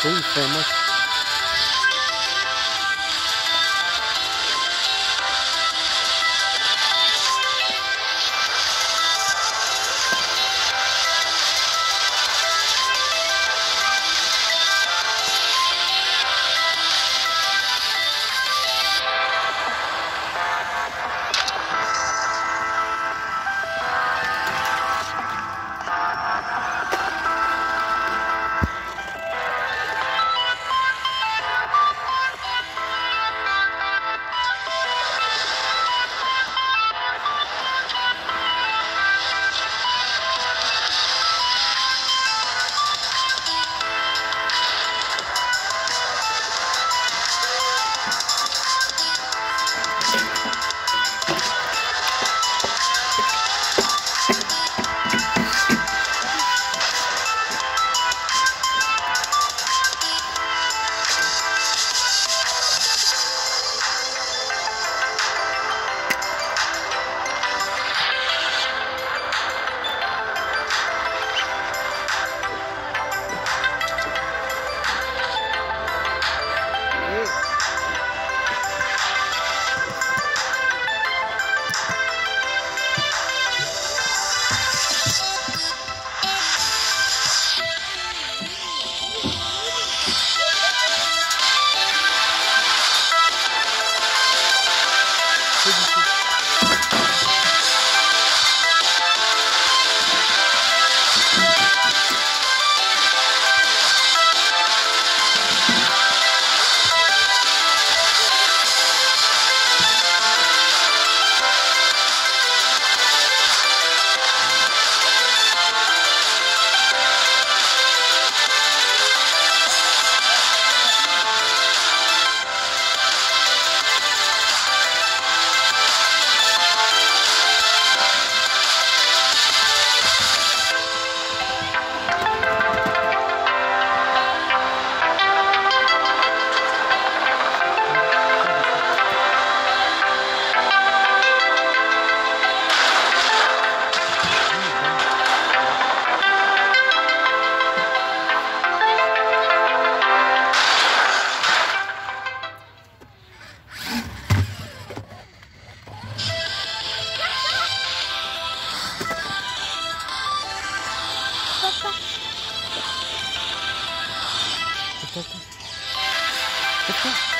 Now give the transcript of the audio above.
sem famas вот это. Это